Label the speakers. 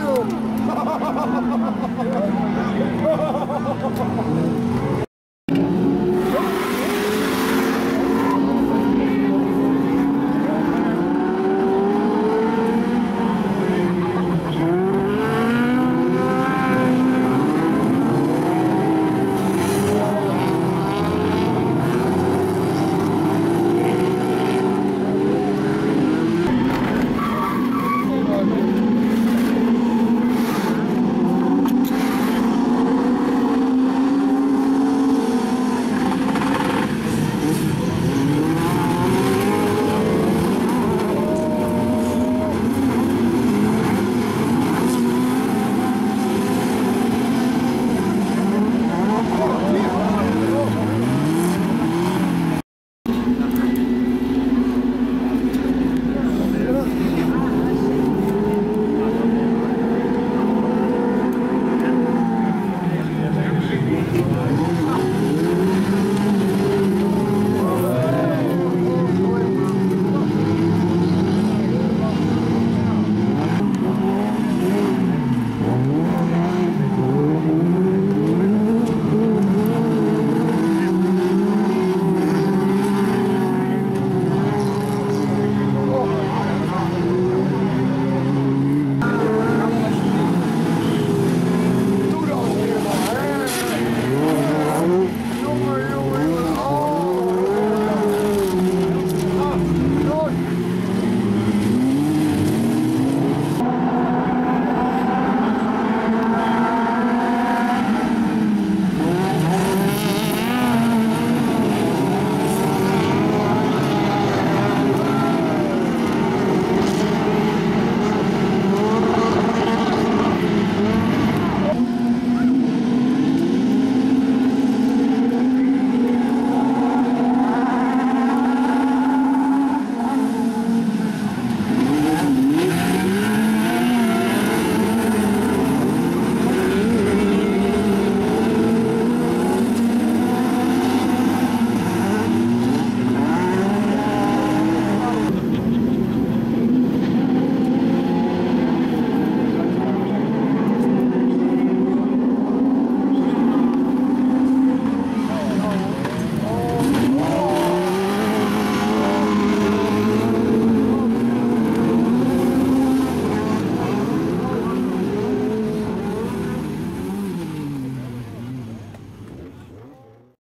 Speaker 1: you.